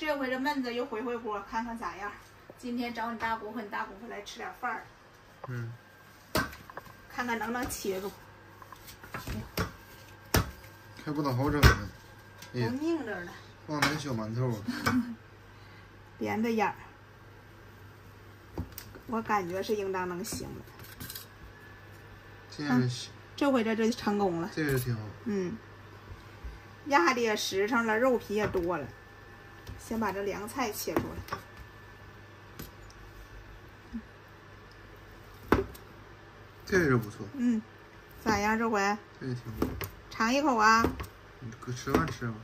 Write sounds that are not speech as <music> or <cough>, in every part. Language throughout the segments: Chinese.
这回这焖子又回回锅，看看咋样。今天找你大姑和你大姑父来吃点饭儿，嗯，看看能不能切住。还不咋好整呢。哎都呀，拧着呢，放点小馒头，<laughs> 连着眼儿。我感觉是应当能行的，这样是这回这就成功了。这个挺好。嗯，压的也实诚了，肉皮也多了。先把这凉菜切出来。这个是不错，嗯，咋样？这回这也挺好。尝一口啊！你搁吃饭吃吧。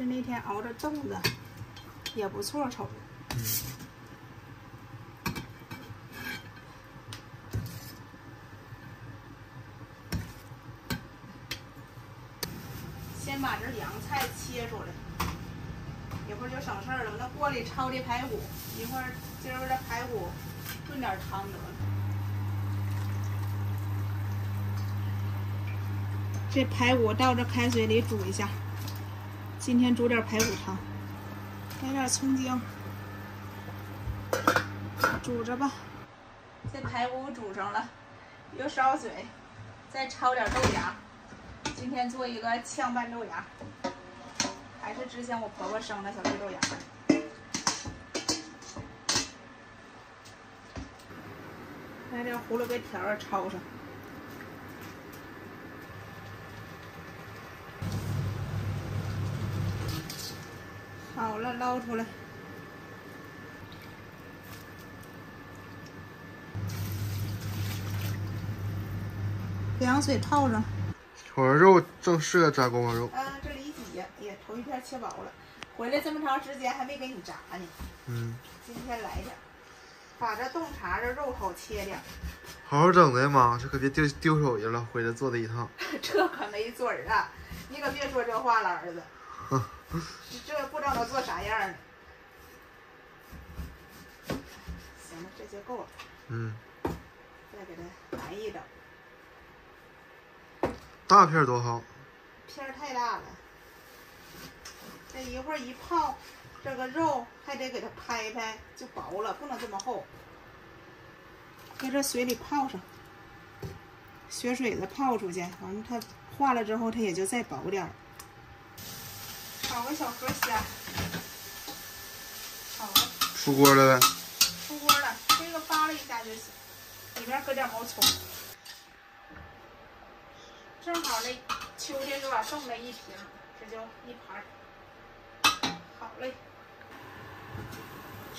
这那天熬的粽子也不错，瞅着。先把这凉菜切出来，一会儿就省事儿了。那锅里焯的排骨，一会儿今儿个这排骨炖点汤得了。这排骨倒这开水里煮一下，今天煮点排骨汤，来点葱姜，煮着吧。这排骨煮上了，又烧水，再焯点豆芽。今天做一个炝拌豆芽，还是之前我婆婆生的小绿豆芽。来点胡萝卜条儿焯上。好了，捞出来。凉水泡上。烤完肉正适合炸锅包肉。啊，这里脊呀，也头一片切薄了。回来这么长时间还没给你炸呢，嗯，今天来点，把这洞察这肉好切点，好好整的呀妈，这可别丢丢手艺了，回来做的一趟。<laughs> 这可没准儿啊！你可别说这话了，儿子，<laughs> 这不知道能做啥样呢。行了，这就够了，嗯，再给它来一整，大片儿多好。片儿太大了。这一会儿一泡，这个肉还得给它拍拍，就薄了，不能这么厚。在这水里泡上，血水子泡出去，完了它化了之后，它也就再薄点儿。炒个小河虾，炒了，出锅了呗。出锅了，这个扒拉一下就行，里面搁点毛葱。正好那秋天给我送了一瓶，这就一盘儿。好嘞，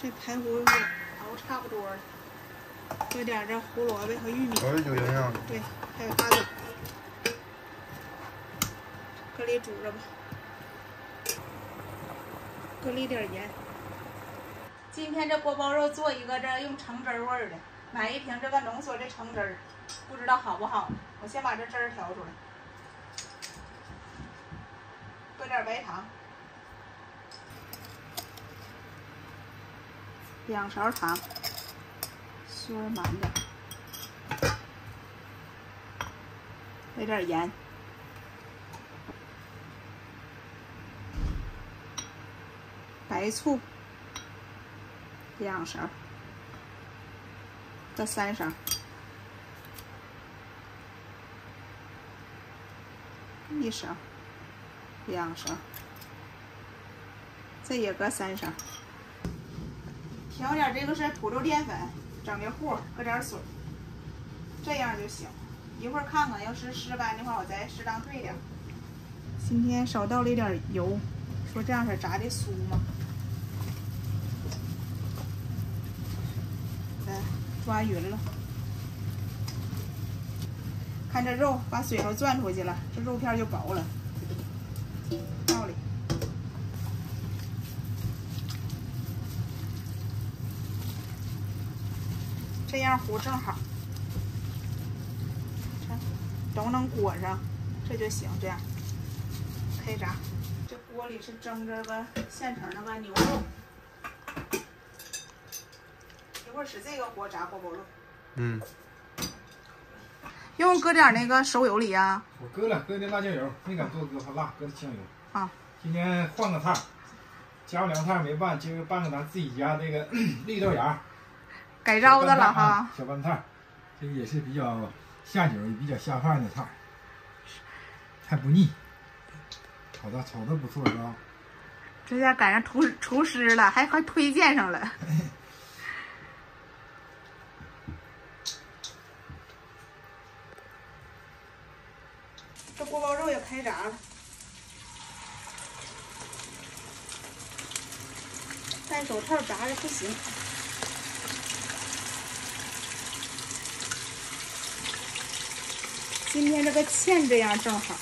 这排骨也熬差不多了，搁点这胡萝卜和玉米，还是有营养的。对，还有八角，搁里煮着吧，搁了一点盐。今天这锅包肉做一个这用橙汁味的，买一瓶这个浓缩的橙汁，不知道好不好。我先把这汁调出来，搁点白糖，两勺糖，苏满点，来点盐，白醋。两勺，搁三勺，一勺，两勺，这也搁三勺。调点这个是土豆淀粉，整个糊，搁点水，这样就行。一会儿看看，要是湿干的话，我再适当兑点。今天少倒了一点油，说这样式炸的酥嘛。抓匀了，看这肉把水都攥出去了，这肉片就薄了。倒里，这样糊正好，看都能裹上，这就行。这样，开开炸。这锅里是蒸这个现成的个牛肉，一会儿使这个锅炸锅包肉。嗯，用搁点那个熟油里啊？我搁了，搁点辣椒油，没敢多搁，怕辣，搁的酱油。啊。今天换个菜，家不凉菜没办，今儿办个咱自己家这个 <clears throat> 绿豆芽改招的了哈。小拌菜，这个也是比较下酒，也比较下饭的菜，还不腻。炒的炒的不错是吧？这下赶上厨厨师了，还还推荐上了。<laughs> 这锅包肉也开炸了，戴手套炸的不行。今天这个芡这样正好，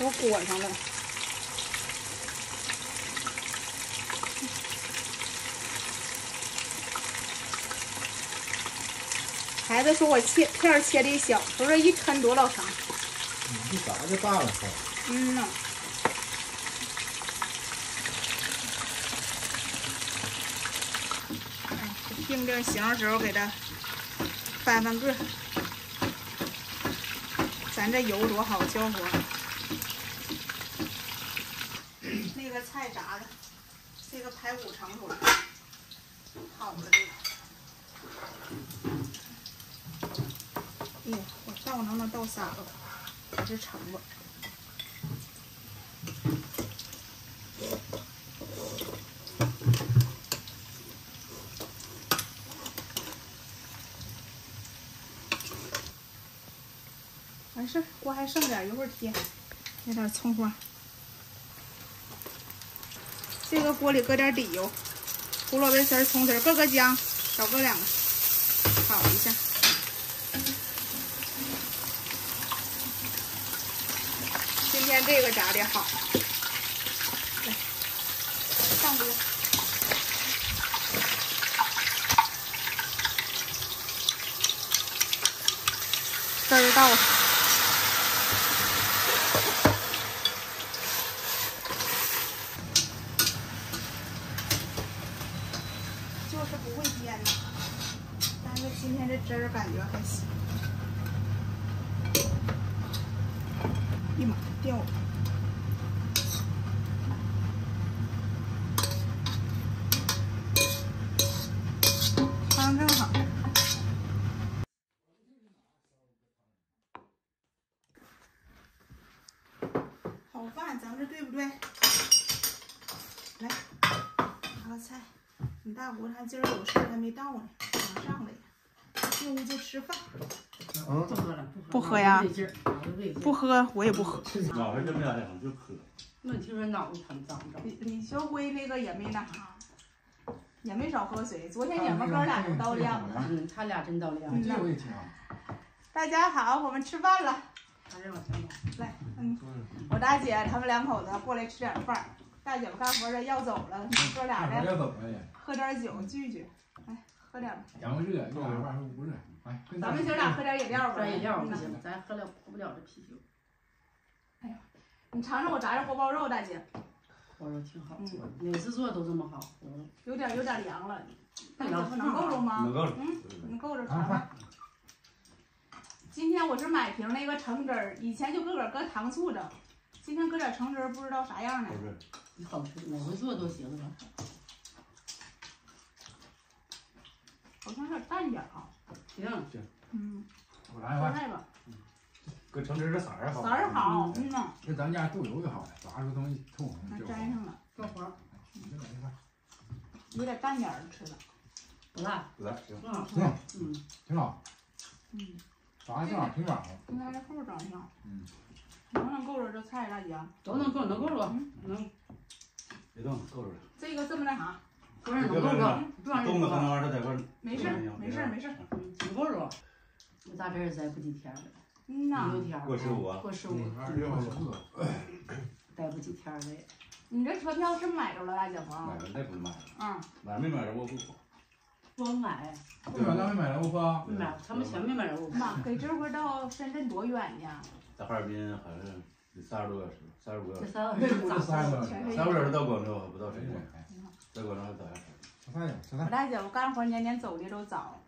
都裹上了。孩子说：“我切片切的小，他说一抻多老长。”你这炸就大了哈。嗯呐。哎，定定型的时候给它翻翻个。咱这油多好焦火。<clears throat> 那个菜炸的，这个排骨盛出来，好了这个。哎呀，我倒能不能倒仨了？还是盛吧。完事，锅还剩点，一会儿添，来点葱花。这个锅里搁点底油，胡萝卜丝、葱丝，搁个姜，少搁两个，炒一下。这个炸的好，上锅。汁儿倒上。就是不会颠呐，但是今天这汁儿感觉还行。一妈掉了。汤正好。好饭，咱们这对不对？来，拿个菜。你大姑她今儿有事还没到呢，马上来。进屋就吃饭。嗯，不喝了，不喝呀。不喝我也不喝。脑袋这么大就喝。那听说脑子疼脏着。李李学辉那个也没那啥，也没少喝水。昨天你们哥俩都到量了。嗯，他俩真到量。了这我也挺好。大家好，我们吃饭了。来，嗯，我大姐他们两口子过来吃点饭。大姐夫干活的要走了，哥俩干活的要走了也。喝点酒聚聚。来，喝点吧。天热，热点饭还不热。来，咱们姐俩喝点饮料吧。喝饮料不嗯行，咱喝了喝不了这啤酒。哎呀你尝尝我炸的锅包肉，大姐，锅肉挺好做的，每次做都这么好。嗯，有点有点凉了。大姐凉夫能够着吗？能够了。嗯，能够着尝尝尝。今天我是买瓶那个橙汁儿，以前就自个儿搁糖醋的，今天搁点橙汁儿，不知道啥样呢。不是，好吃，哪回做都行啊。好像有点淡点儿啊。行，嗯，我来吧，说菜吧，搁橙汁这色儿好。色儿好，嗯呐，这咱家豆油就好了，炸出东西透红就好。粘上了，做活你这来一块，有点淡点儿吃的。不辣，来行。挺好。行，嗯，挺好，嗯，炸的正好，挺软和。应该是后整上。嗯。能不能够着这菜，大姐？都能够，能够着，能，别动，够着了。这个这么那啥，不是能够着，冻得很说。玩意儿，在这儿。没事儿，没事儿，没事儿。嗯，能够着。我大侄儿才不几天了，嗯呐，六天。过十五啊过十五，二十六号热，待不几天了也。你这车票是买着了，大姐夫？买了，那不是买了，嗯，买没买着我不说。不好买，对吧？咱没买着我喝。没买，他们全没买着我。妈，给这会儿到深圳多远呢？在哈尔滨好像是得三十多小时，三十五个小这时。那三个人咋不是三个说？全是三个小时到广州还不到哎十我大姐夫干活年年走的都早。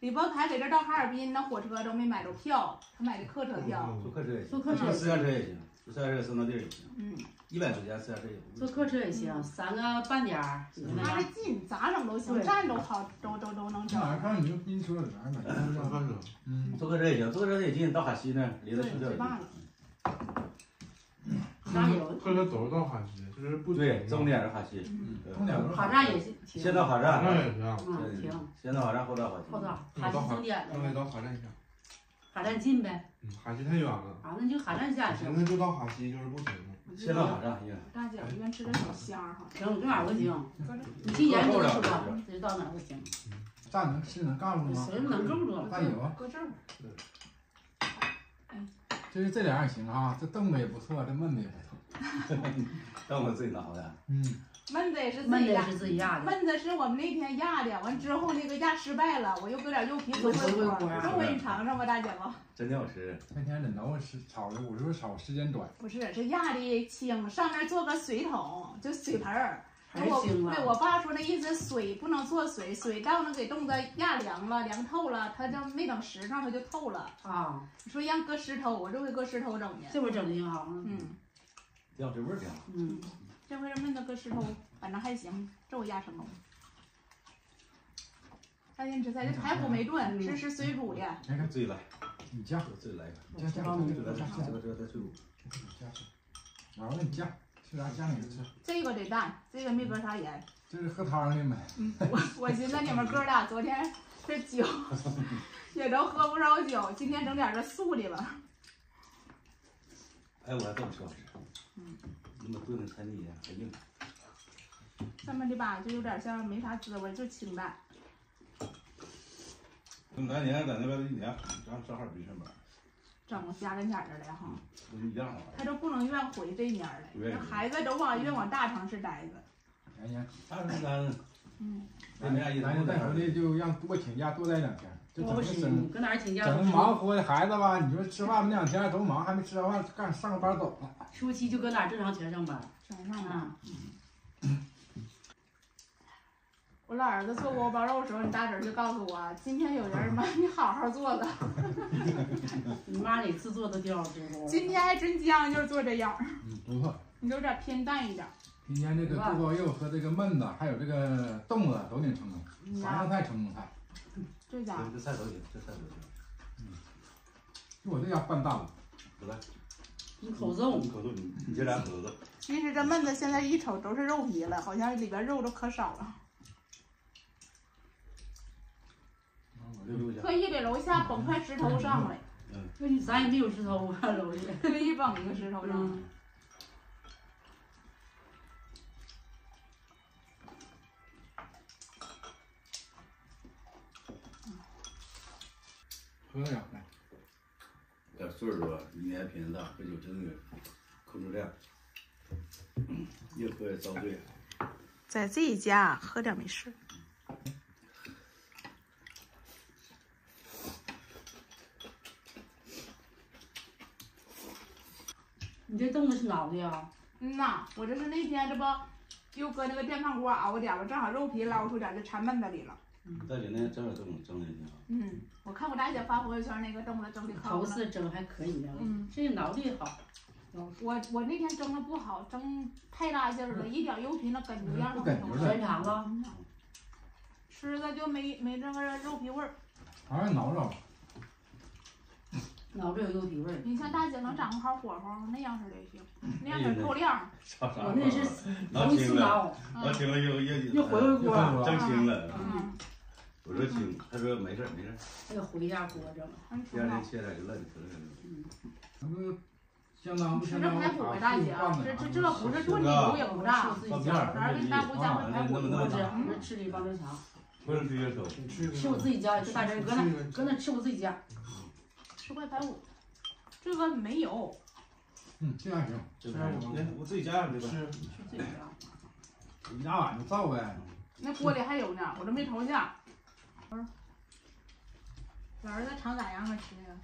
李伯凯给这到哈尔滨，那火车都没买着票，他买的客车票。坐客车也行，坐客车也私家车也行，坐私家车送到地儿也行，嗯，一百块钱私家车也不坐客车也行，三个半点儿，有那样那是。近，咋整都行，对站都好，都都都能整那。玩意儿看你就跟你说的啥买坐客车，嗯，坐客车也行，坐客车也近，到哈西那儿离得对，睡觉也最棒了。。加油！客车都是到哈西，就是不对，终点是哈西，嗯，对。重点不是哈站也行，停先到哈那站，也行，嗯停，先到哈站后到哈西。后到哈西终点了，到哈站下。哈站近呗，嗯，哈西太远了，啊，那就哈站下行，那就到哈西，就是不行了。先到哈站，大姐夫愿吃点小香儿哈，停，搁哪儿都行，你去严州是吧？这到哪儿都行，站能是能干住吗？谁能够着？大有，搁这儿。就是这两样行啊，这凳子也不错，这焖的也不错。当我自己挠的，嗯，焖子也是自己压焖的也，是自己压的，焖子是我们那天压的，完之后那个压失败了，我又搁点肉皮回回锅，这回你尝尝吧，大姐夫。真挺好吃。那天在挠吃炒的，我说炒时间短，不是，这压的轻，上面做个水桶，就水盆儿。我。对我爸说那意思，水不能做水，水到那给冻得压凉了，凉透了，它就没等实上，它就透了。啊，你说让搁石头，我这回搁石头整的。这回整的挺好，嗯嗯，挺好吃，味儿挺好。嗯，这回焖的搁石头，反正还行，这回压成功。大姐，你吃菜，这排骨没炖，这是水煮的。你看自己来，你加，我自己来一个。加加再水煮。加，完了你加，吃啥加哪个吃？这个得淡，这个没搁啥盐。这是喝汤的没？嗯，我我寻思你们哥俩昨天这酒 <laughs> 也都喝不少酒，今天整点这素的吧。哎，我还这么吃好吃。嗯。那么炖的菜腻还硬。上面的吧就有点像没啥滋味，就清淡。来年在那边一年，咱上哈尔滨上班，整家跟前儿的了哈，不一样啊。他都不能愿回这面儿来，孩子都往愿往大城市待着。来年他是咱嗯，那没啥意思。来年再回来就让多请假多待两天，就整不个搁哪儿请假整个忙活的孩子吧，你说吃饭没两天都忙，还没吃着饭干上个班走了。初期就搁哪儿正常全上班，整上吧。啊，我老儿子做锅包肉的时候，你大侄儿就告诉我，今天有人妈，你好好做的。<laughs> 你妈哪次做都挺好吃的。今天还真将就做这样，嗯，不错。你有点偏淡一点。今天这个锅包肉和这个焖子，还有这个冻子都挺成功，嗯三个菜成功菜。这家这菜都行，这菜都行。就我这家拌大了，不来，你口重，你口重，你你这俩口重。其实这焖子现在一瞅都是肉皮了，好像里边肉都可少了。我六六香。特意给楼下捧块石头上来，咱也没有石头啊，楼下。特意捧一个石头上喝。点岁数了，一年品大，喝酒真的控制量，越喝越遭罪。在自己家喝点没事。你这冻子是熬的呀？嗯呐，我这是那天这不又搁那个电饭锅熬点了，正好肉皮捞出点就掺焖子里了。大姐那天蒸了蒸蒸的挺好。嗯，我看我大姐发朋友圈那个冻子蒸的可好头了。次蒸还可以的，嗯，这个熬的也好。我我那天蒸的不好，蒸太大劲儿了，一点肉皮那梗油样都没有全长了，吃的就没没这个肉皮味儿。好像挠着，熬着有肉皮味儿。你像大姐能掌握好火候，那样式的也行，<laughs> 那样式透亮。啥 <laughs> 啥我那是老清了，熬，老清了又又又回回锅，又蒸清了。嗯，我说清，他说没事儿没事儿，还得回一下锅蒸。很挺好第二天。切点就烂就得了。那不相当不吃相当？这排骨吧，大姐，啊这这这不是炖的油也不大，自己家，反正跟大姑家的排骨那么我这大嗯这吃的棒正常，不能直接收。吃我自己家，就大侄搁那搁那吃我自己家，吃块排骨，这个没有，嗯，这样行，这个哎我自己家对吧？是吃自己家。一大碗就造呗。那锅里还有呢，我这没投下。老儿子尝咋样啊？吃的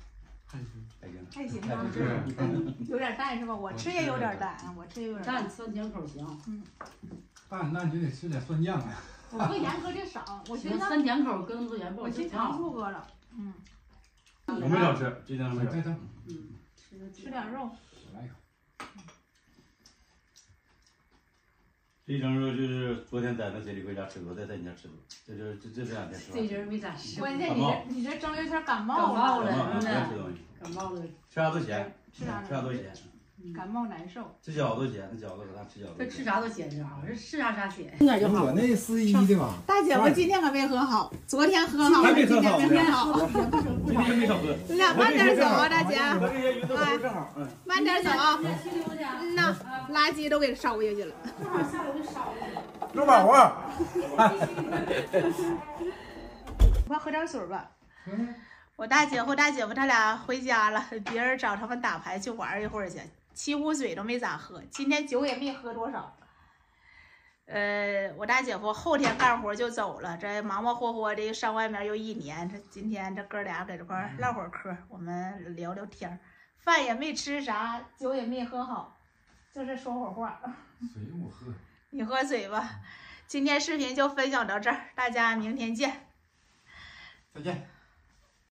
还行，还行还吧，行。<laughs> <laughs> 有点淡是吧？我吃也有点淡，我吃也有点淡。酸甜口行，淡那你得吃点酸酱啊。我搁盐搁的少，我寻思酸甜口跟着盐不好吃我寻挺好。糖醋搁了，嗯，我没少吃，这家没少。再等，嗯，吃吃点肉。我来一口。这一张肉就是昨天在那谁里回家吃的，在在你家吃的，这就这这这两天吃这完。人没咋吃，关键你这你这蒸有点感冒了感冒啊，不真的要吃东西，感冒了。吃啥都咸，吃啥吃啥都咸，感冒难受。吃饺子都咸，那饺子搁他吃饺子都咸。这吃啥都咸这玩意儿，吃啥啥咸。我那四一的嘛，大姐夫今天可没喝好，昨天喝好了，今天喝好没喝好。今天没少喝。你俩慢点走啊，大姐，我这些鱼都都正好，嗯。慢点走啊。嗯呐，垃圾都给烧下去了。肉宝啊！快喝点水吧。我大姐夫、大姐夫他俩回家了，别人找他们打牌去玩一会儿去，七壶水都没咋喝，今天酒也没喝多少。呃，我大姐夫后天干活就走了，这忙忙活活的上外面又一年，这今天这哥俩搁这块唠会儿嗑，我们聊聊天儿，饭也没吃啥，酒也没喝好，就是说会儿话。<laughs> 水我喝。你喝水吧。今天视频就分享到这儿，大家明天见。再见。